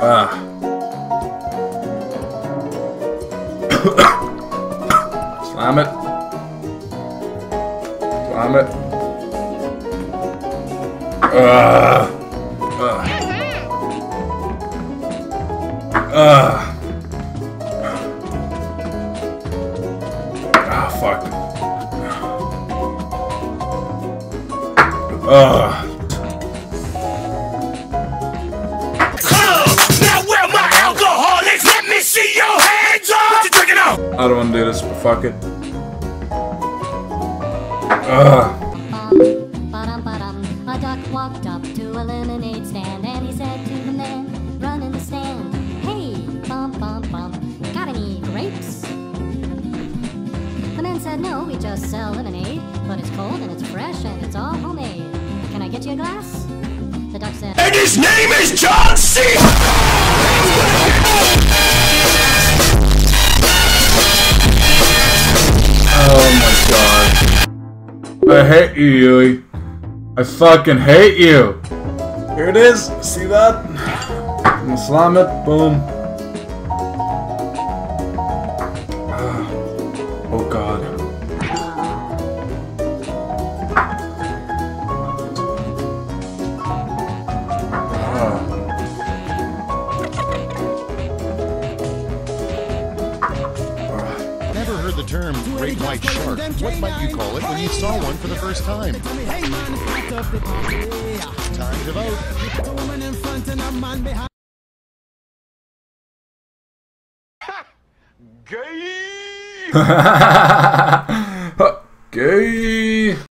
Ah. Slam it. Slam it. Ugh. Ugh. Ah, drinking on? I don't want to do this, but fuck it. Ugh. A duck walked up to a lemonade stand said, No, we just sell lemonade, but it's cold and it's fresh and it's all homemade. Can I get you a glass? The duck said, And his name is John C. Oh my god. I hate you, Yui. I fucking hate you. Here it is. See that? I'm gonna slam it. Boom. Heard the term great white shark. What might you call it when you saw one for the first time? Time to vote. Gay. Gay.